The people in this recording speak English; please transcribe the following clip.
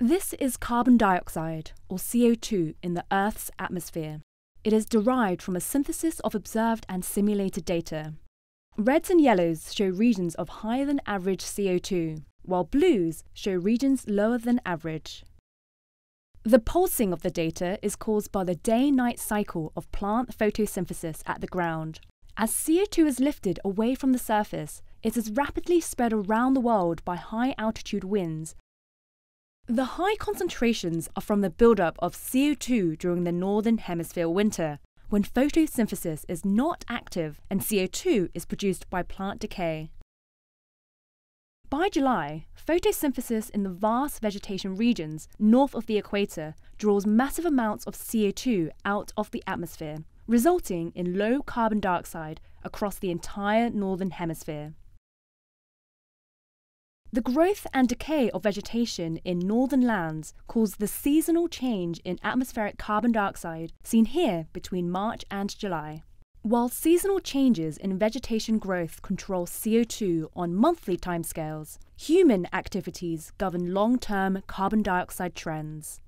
This is carbon dioxide, or CO2, in the Earth's atmosphere. It is derived from a synthesis of observed and simulated data. Reds and yellows show regions of higher than average CO2, while blues show regions lower than average. The pulsing of the data is caused by the day night cycle of plant photosynthesis at the ground. As CO2 is lifted away from the surface, it is rapidly spread around the world by high altitude winds. The high concentrations are from the buildup of CO2 during the Northern Hemisphere winter, when photosynthesis is not active and CO2 is produced by plant decay. By July, photosynthesis in the vast vegetation regions north of the equator draws massive amounts of CO2 out of the atmosphere, resulting in low carbon dioxide across the entire northern hemisphere. The growth and decay of vegetation in northern lands cause the seasonal change in atmospheric carbon dioxide seen here between March and July. While seasonal changes in vegetation growth control CO2 on monthly timescales, human activities govern long term carbon dioxide trends.